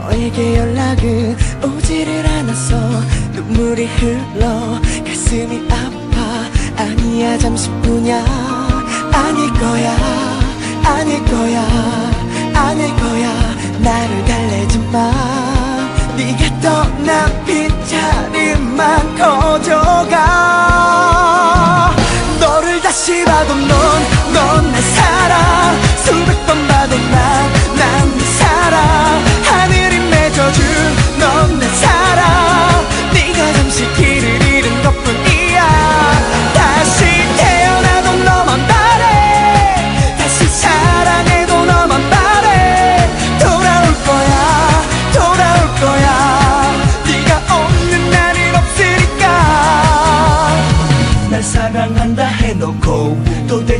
너에게 연락은 오지를 않았어 눈물이 흘러 가슴이 아파. 아니야 잠시뿐이야. 아닐 거야 아닐 거야 아닐 거야. 나를 달래지 마. 네가 떠나 빈자리만 커져가. 너를 다시 봐도 넌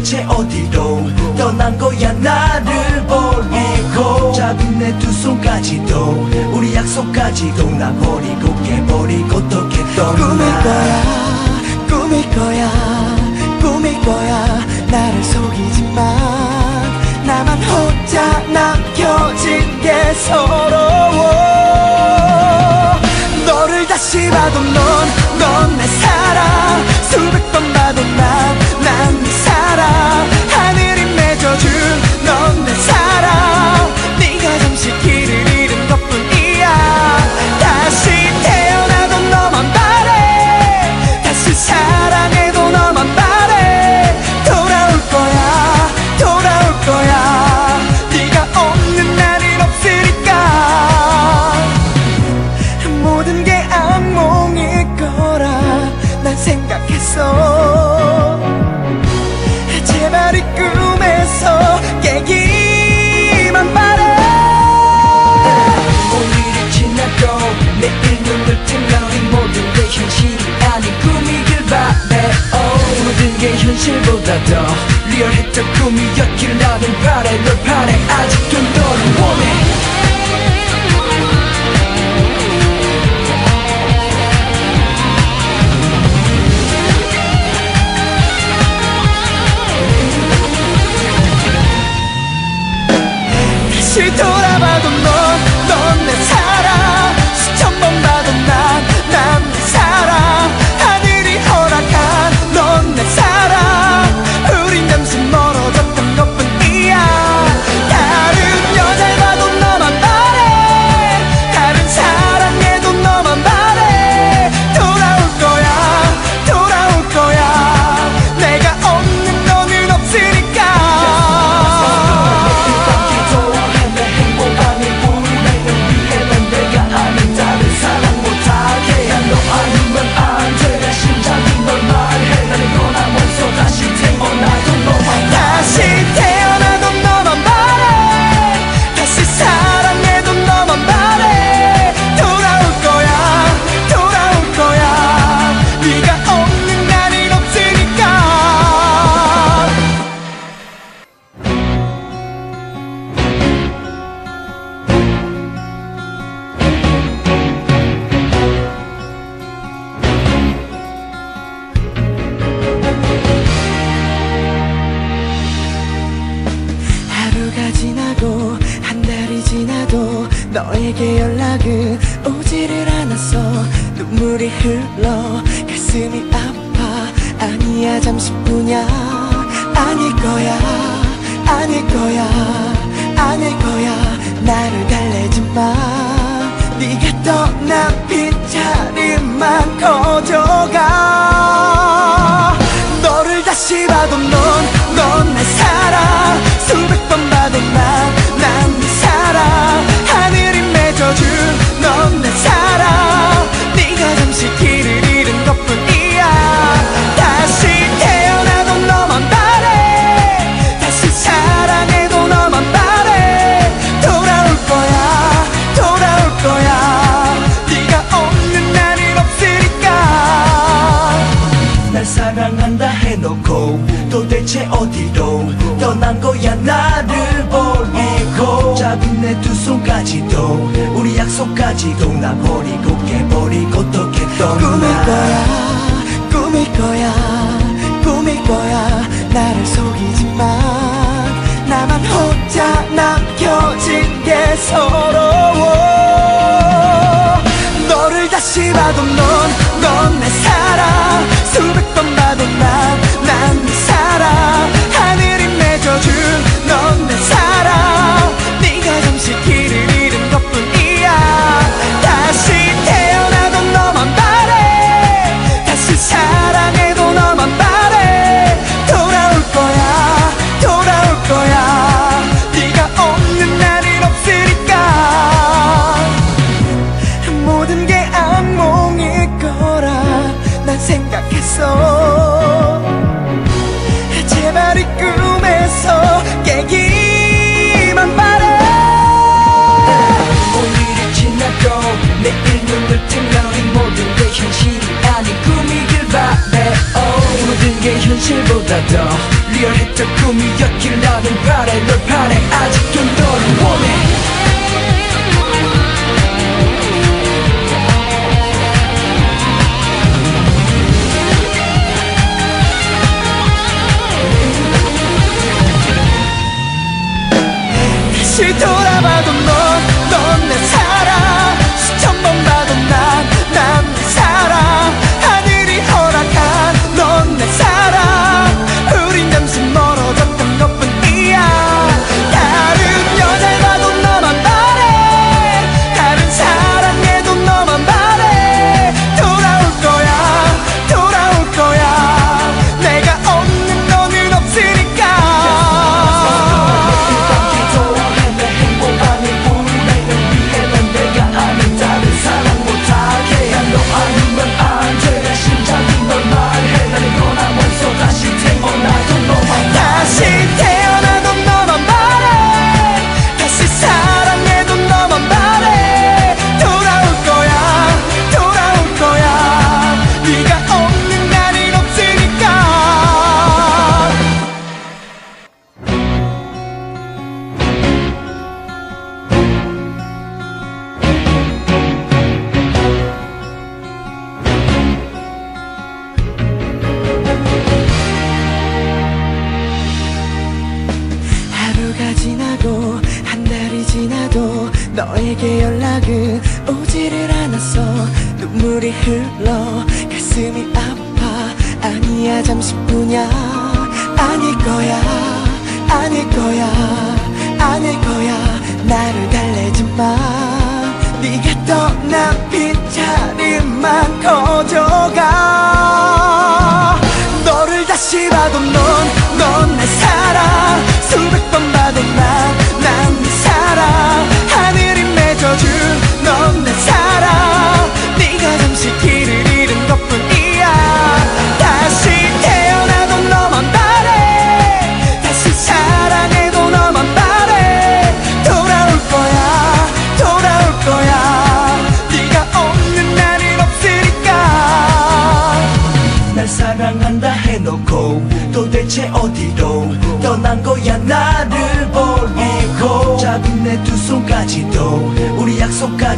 대체 어디로 떠난 거야? 나를 버리고 작은 내 두 손까지도 우리 약속까지도 나 버리고 깨버리고 어떻게 떠나? 꿈일 거야 꿈일 거야 꿈일 거야. 나를 속이지 마. 나만 혼자 남겨진 게 서로. 현실보다 더 리얼했던 꿈이었길 나는 바래 널 바래 아직도 너를 원해. 너에게 연락은 오지를 않았어. 눈물이 흘러 가슴이 아파. 아니야 잠시뿐이야. 아닐 거야 아닐 거야 아닐 거야. 나를 달래지 마. 네가 떠난 빈자리 가지고 나 버리고 깨버리고 또 깼던 꿈일 거야 꿈일 거야 꿈일 거야. 나를 속이지 마. 나만 혼자 남겨진 게 서로. 나보다 더 리얼했던 꿈이었길 나는 바래. 널 바래 아직도 너를 원해. 다시 돌아봐도 너 내게 연락은 오지를 않았어. 눈물이 흘러 가슴이 아파. 아니야 잠시뿐이야. 아닐 거야 아닐 거야 아닐 거야.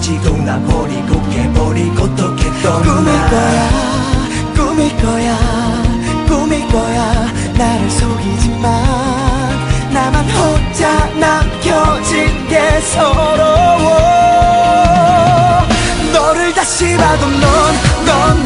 가지고 나 버리고 깨버리고 어떻게 떠나 꿈일 거야 꿈일 거야 꿈일 거야. 나를 속이지 마 나만 혼자 남겨진 게 서러워. 너를 다시 봐도 넌넌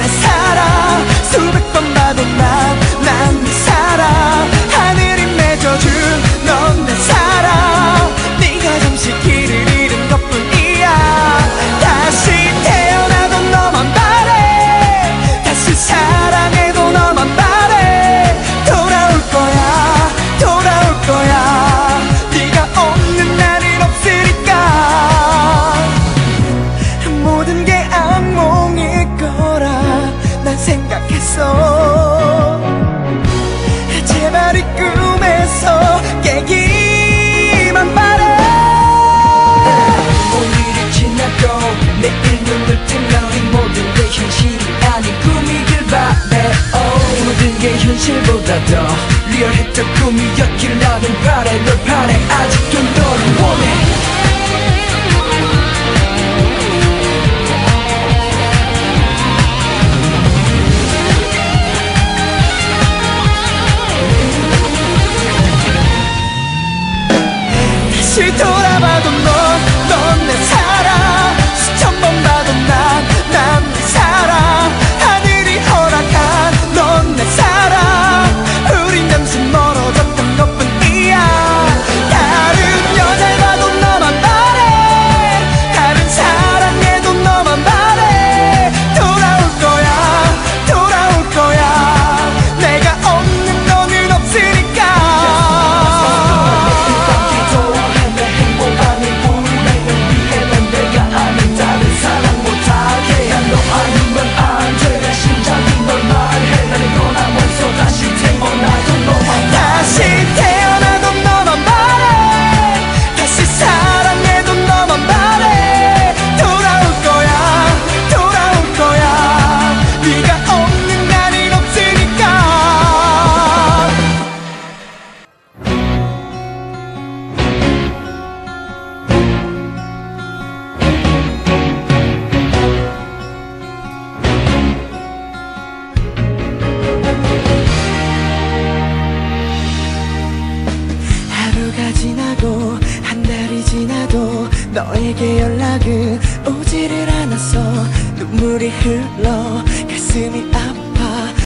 그게 현실보다 더 리얼했던 꿈이었길 나는 바래 널 바래. 아직도 너를 원해. 실토